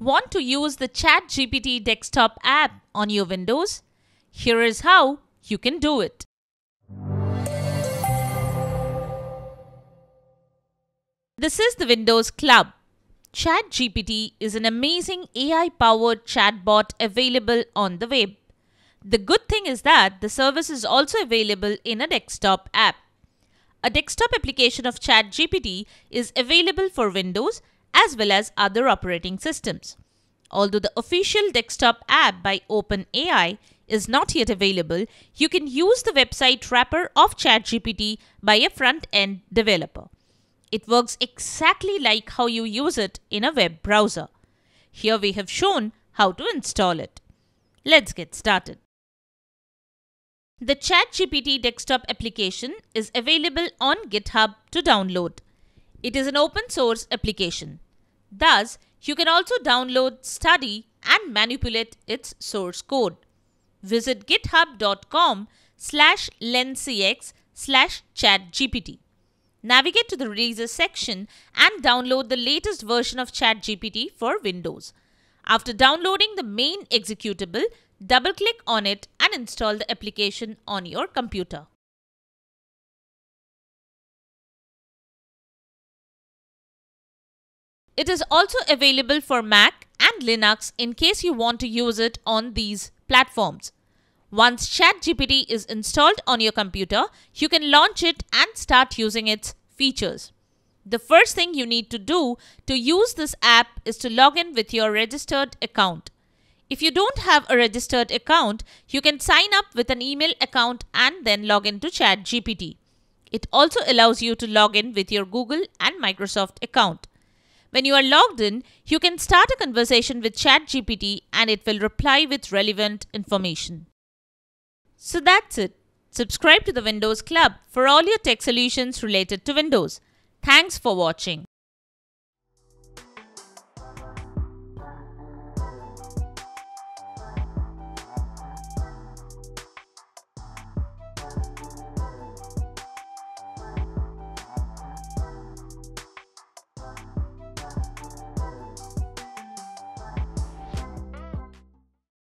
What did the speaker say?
Want to use the ChatGPT desktop app on your Windows? Here is how you can do it. This is the Windows Club. ChatGPT is an amazing AI powered chatbot available on the web. The good thing is that the service is also available in a desktop app. A desktop application of ChatGPT is available for Windows as well as other operating systems. Although the official desktop app by OpenAI is not yet available, you can use the website wrapper of ChatGPT by a front end developer. It works exactly like how you use it in a web browser. Here we have shown how to install it. Let's get started. The ChatGPT desktop application is available on GitHub to download. It is an open source application. Thus, you can also download, study and manipulate its source code. Visit github.com slash lencx slash chatgpt. Navigate to the releases section and download the latest version of ChatGPT for Windows. After downloading the main executable, double-click on it and install the application on your computer. It is also available for Mac and Linux in case you want to use it on these platforms. Once ChatGPT is installed on your computer, you can launch it and start using its features. The first thing you need to do to use this app is to log in with your registered account. If you don't have a registered account, you can sign up with an email account and then log in to ChatGPT. It also allows you to log in with your Google and Microsoft account. When you are logged in, you can start a conversation with ChatGPT and it will reply with relevant information. So that's it. Subscribe to the Windows Club for all your tech solutions related to Windows. Thanks for watching.